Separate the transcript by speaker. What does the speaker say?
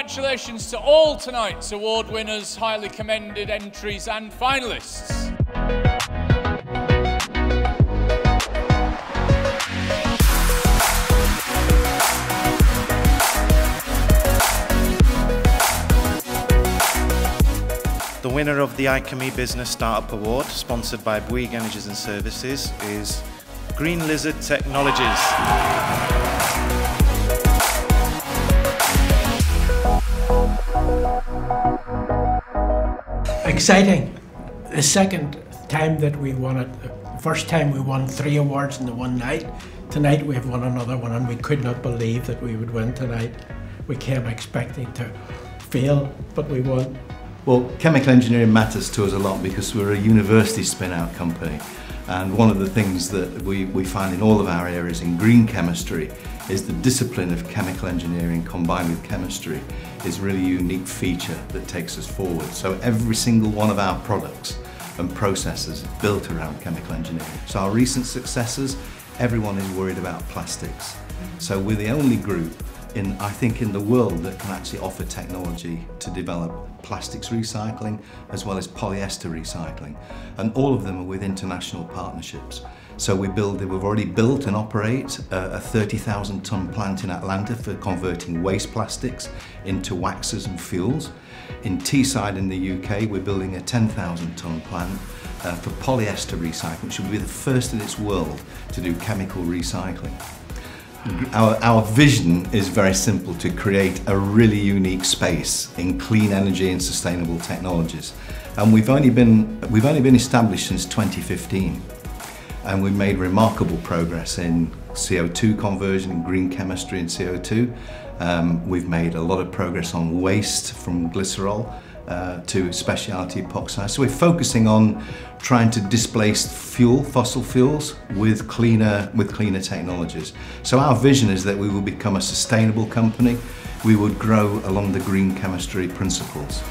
Speaker 1: congratulations to all tonight's award winners, highly commended entries and finalists.
Speaker 2: The winner of the IChemE Business Startup Award, sponsored by Bouygues Energies and Services, is Green Lizard Technologies.
Speaker 3: Exciting. The second time that we won it, the first time we won three awards in the one night. Tonight we have won another one and we could not believe that we would win tonight. We came expecting to fail, but we won.
Speaker 4: Well, chemical engineering matters to us a lot because we're a university spin-out company. And one of the things that we, we find in all of our areas in green chemistry is the discipline of chemical engineering combined with chemistry is really a unique feature that takes us forward. So every single one of our products and processes is built around chemical engineering. So our recent successes, everyone is worried about plastics. So we're the only group in, I think, in the world that can actually offer technology to develop plastics recycling as well as polyester recycling. And all of them are with international partnerships. So we build, we've already built and operate a, a 30,000 tonne plant in Atlanta for converting waste plastics into waxes and fuels. In Teesside in the UK, we're building a 10,000 tonne plant uh, for polyester recycling, which will be the first in its world to do chemical recycling. Our, our vision is very simple, to create a really unique space in clean energy and sustainable technologies. And we've only been, we've only been established since 2015. And we've made remarkable progress in CO2 conversion, green chemistry and CO2. Um, we've made a lot of progress on waste from glycerol uh, to specialty epoxy. So we're focusing on trying to displace fuel, fossil fuels, with cleaner, with cleaner technologies. So our vision is that we will become a sustainable company. We would grow along the green chemistry principles.